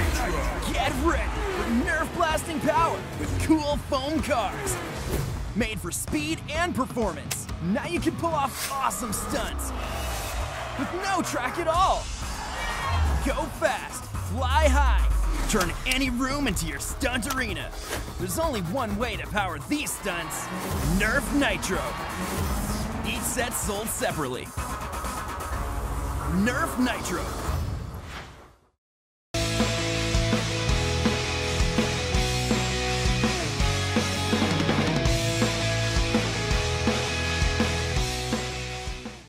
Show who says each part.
Speaker 1: Nitro! Get ready with Nerf blasting power with cool foam cars. Made for speed and performance. Now you can pull off awesome stunts with no track at all. Go fast, fly high, turn any room into your stunt arena. There's only one way to power these stunts Nerf Nitro. Each set sold separately. Nerf Nitro,